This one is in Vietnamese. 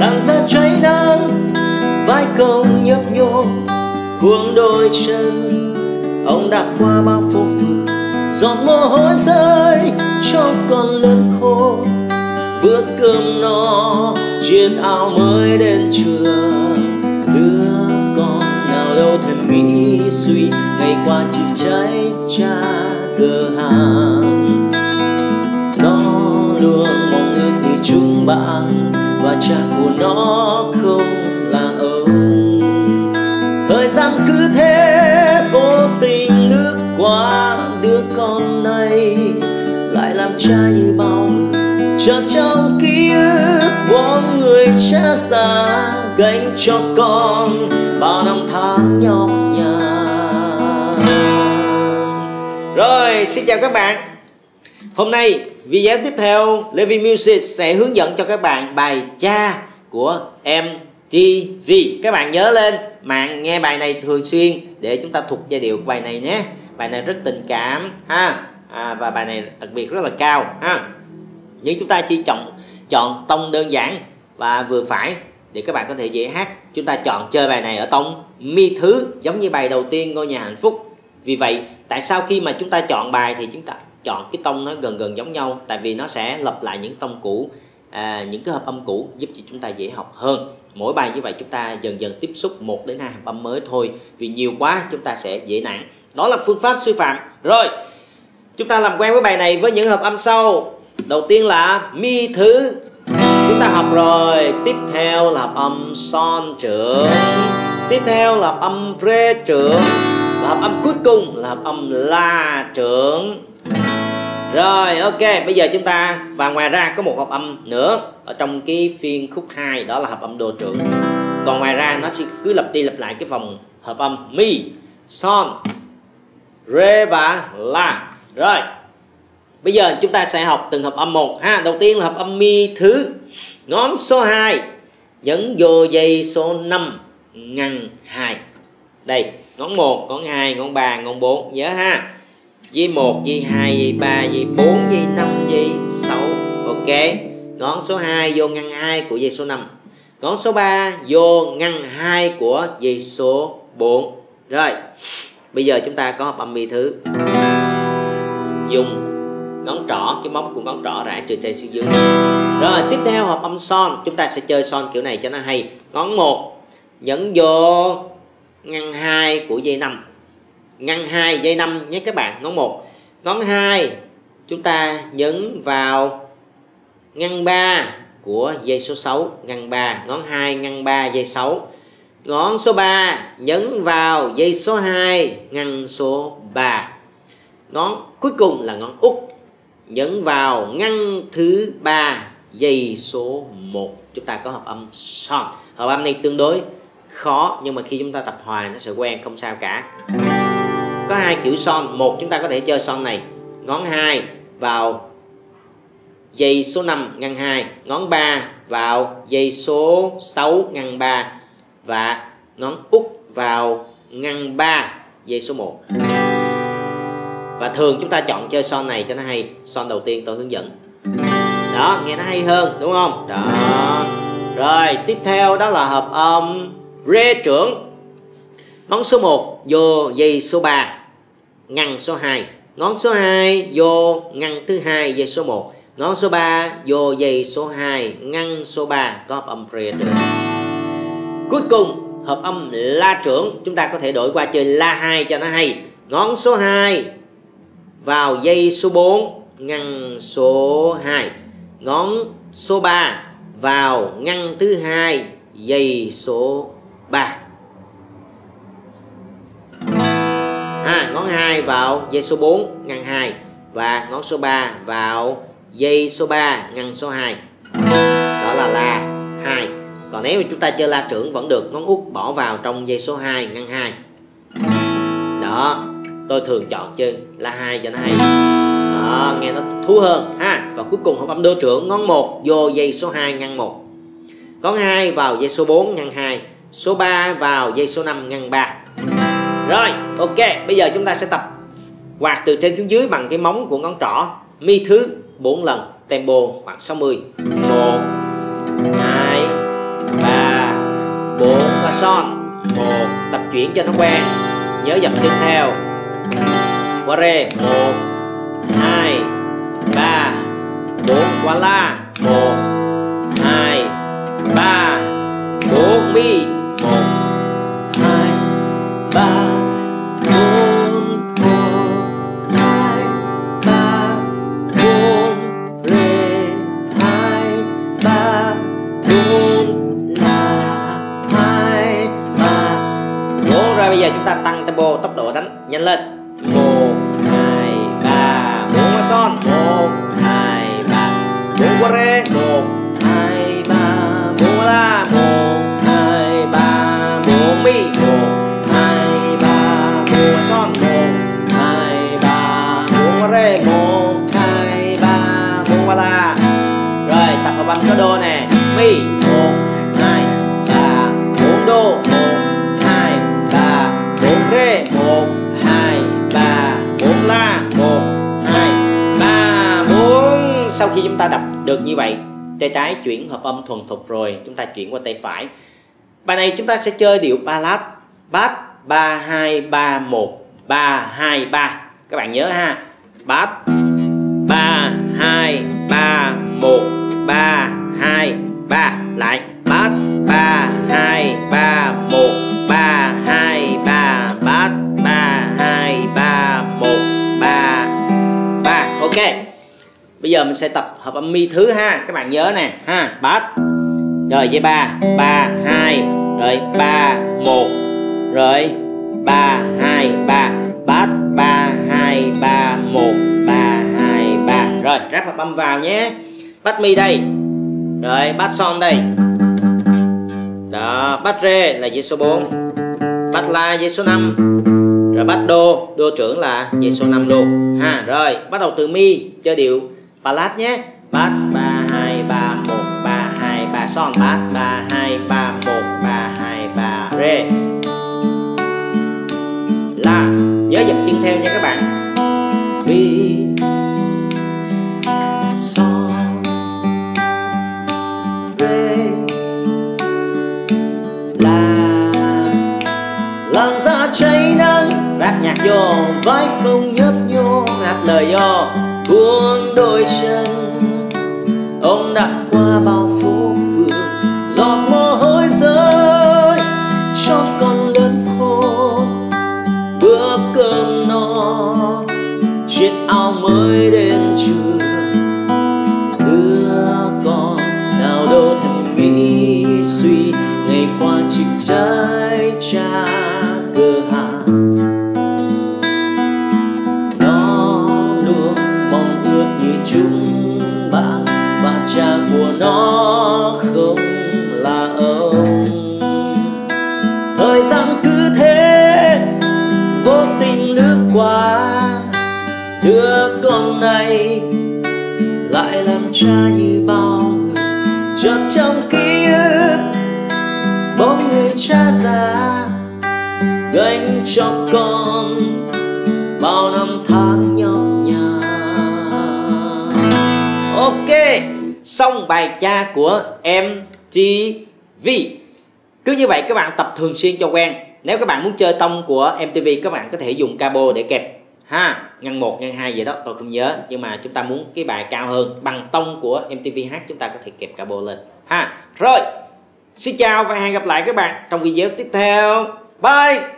làn da cháy nắng vai công nhấp nhô, cuồng đôi chân. Ông đã qua bao phố phường giọt mồ hôi rơi cho con lớn khô. Bữa cơm no, chiếc áo mới đến trường đứa con nào đâu thèm nghĩ suy, ngày qua chỉ cháy cha cửa hàng. Cha của nó không là ông. Thời gian cứ thế, vô tình lướt qua đứa con này, lại làm cha như bao người. Chợt trong ký ức của người cha già gánh cho con bao năm tháng nhọc nhằn. Rồi, xin chào các bạn. Hôm nay video tiếp theo Levi Music sẽ hướng dẫn cho các bạn bài cha của MTV các bạn nhớ lên mạng nghe bài này thường xuyên để chúng ta thuộc giai điệu của bài này nhé. Bài này rất tình cảm ha. À, và bài này đặc biệt rất là cao ha. Nhưng chúng ta chỉ chọn chọn tông đơn giản và vừa phải để các bạn có thể dễ hát. Chúng ta chọn chơi bài này ở tông mi thứ giống như bài đầu tiên ngôi nhà hạnh phúc. Vì vậy tại sao khi mà chúng ta chọn bài thì chúng ta chọn cái tông nó gần gần giống nhau tại vì nó sẽ lặp lại những tông cũ à, những cái hợp âm cũ giúp cho chúng ta dễ học hơn. Mỗi bài như vậy chúng ta dần dần tiếp xúc một đến hai hợp âm mới thôi vì nhiều quá chúng ta sẽ dễ nản. Đó là phương pháp sư phạm. Rồi chúng ta làm quen với bài này với những hợp âm sau. Đầu tiên là mi thứ. Chúng ta học rồi. Tiếp theo là hợp âm son trưởng. Tiếp theo là hợp âm re trưởng. Và hợp âm cuối cùng là hợp âm la trưởng rồi, ok, bây giờ chúng ta, và ngoài ra có một hợp âm nữa, ở trong cái phiên khúc 2 đó là hợp âm đồ trưởng. Còn ngoài ra nó sẽ cứ lặp đi lặp lại cái vòng hợp âm mi, son, re và la. Rồi, bây giờ chúng ta sẽ học từng hợp âm một ha. Đầu tiên là hợp âm mi thứ, ngón số 2 nhấn vô dây số 5 ngăn 2 đây, ngón 1 ngón 2 ngón 3 ngón 4 nhớ ha dây 1 dây 2 dây 3 dây 4 dây 5 dây 6 ok. Ngón số 2 vô ngăn 2 của dây số 5 ngón số 3 vô ngăn 2 của dây số 4 rồi. Bây giờ chúng ta có hợp âm mi thứ. Dùng ngón trỏ, cái móc của ngón trỏ rã trừ trên xuống dưới. Rồi, tiếp theo hợp âm son. Chúng ta sẽ chơi son kiểu này cho nó hay. Ngón 1 nhấn vô ngăn 2 của dây 5 ngăn 2 dây 5 nhé các bạn, ngón 1 ngón 2 chúng ta nhấn vào ngăn 3 của dây số 6 ngăn 3 ngón 2 ngăn 3 dây 6 ngón số 3 nhấn vào dây số 2 ngăn số 3 ngón cuối cùng là ngón út. Nhấn vào ngăn thứ 3 dây số 1 chúng ta có hợp âm son. Hợp âm này tương đối khó, nhưng mà khi chúng ta tập hòa nó sẽ quen, không sao cả có hai kiểu son. Một chúng ta có thể chơi son này. Ngón 2 vào dây số 5 ngăn 2 ngón 3 vào dây số 6 ngăn 3 và ngón út vào ngăn 3 dây số 1 và thường chúng ta chọn chơi son này cho nó hay. Son đầu tiên tôi hướng dẫn. Đó nghe nó hay hơn đúng không? Đó. Rồi tiếp theo đó là hợp âm. Um, rê trưởng. Ngón số 1 vô dây số 3 ngăn số 2 ngón số 2 vô ngăn thứ hai dây số 1 ngón số 3 vô dây số 2 ngăn số 3 có hợp âm rê trưởng cuối cùng, hợp âm la trưởng. Chúng ta có thể đổi qua chơi la 2 cho nó hay. Ngón số 2 vào dây số 4 ngăn số 2 ngón số 3 vào ngăn thứ hai, dây số 3 ha ngón 2 vào dây số 4 ngăn 2 và ngón số 3 vào dây số 3 ngăn số 2 đó là la 2 còn nếu chúng ta chơi la trưởng vẫn được ngón út bỏ vào trong dây số 2 ngăn 2 đó tôi thường chọn chơi la 2 cho nó hay. Đó, nghe nó thú hơn ha. Và cuối cùng hợp âm đô trưởng ngón 1 vô dây số 2 ngăn 1 ngón 2 vào dây số 4 ngăn 2 số 3 vào dây số 5 ngăn 3 rồi, ok, bây giờ chúng ta sẽ tập quạt từ trên xuống dưới bằng cái móng của ngón trỏ. Mi thứ 4 lần, tempo khoảng 60 1 2 3 4 và son. 1 tập chuyển cho nó quen. Nhớ dập chân theo. Qua rê. 1 2 3 4 qua la. 1 bây giờ chúng ta tăng tempo tốc độ đánh nhanh lên. Một, hai, ba, bốn qua son. Một, hai, ba, bốn qua một, hai, ba, bốn, la, một, hai, ba, bốn. Sau khi chúng ta đập được như vậy, tay trái chuyển hợp âm thuần thục rồi, chúng ta chuyển qua tay phải. Bài này chúng ta sẽ chơi điệu ballad. Bass ba, hai, ba, một, ba, hai, ba. Các bạn nhớ ha. Bass ba, hai bây giờ mình sẽ tập hợp âm mi thứ ha. Các bạn nhớ nè. Ha bắt rồi, dây ba. Ba, hai. Rồi, ba, một. Rồi, ba, hai, ba. Bắt ba, hai, ba, một. Ba, hai, ba. Rồi, ráp hợp âm vào nhé. Bắt mi đây. Rồi bắt son đây. Đó bắt rê là dây số 4 bắt la, dây số 5 rồi bắt đô. Đô trưởng là dây số 5 luôn. Ha, rồi, bắt đầu từ mi, chơi điệu ballad nhé. Bát ba, hai, ba, một, ba, hai, ba. Son bát ba, hai, ba, một, ba, hai, ba rê la. Nhớ dập chân theo nha các bạn. Mi son. Rê la. Làn da cháy nắng. Rap nhạc vô. Vai công nhấp nhô. Rap lời vô buông đôi chân. Ông đã qua bao phố phường giọt mồ hôi rơi cho con lớn khô. Bữa cơm no chiếc áo nó không là ông. Thời gian cứ thế, vô tình lướt qua đứa con này lại làm cha như bao người chợt trong ký ức. Bóng người cha già gánh cho con xong bài cha của MTV cứ như vậy, các bạn tập thường xuyên cho quen. Nếu các bạn muốn chơi tông của MTV các bạn có thể dùng cabo để kẹp. Ha, ngăn một, ngăn hai vậy đó. Tôi không nhớ, nhưng mà chúng ta muốn cái bài cao hơn, bằng tông của MTV hát, chúng ta có thể kẹp cabo lên. Ha, rồi. Xin chào và hẹn gặp lại các bạn trong video tiếp theo. Bye!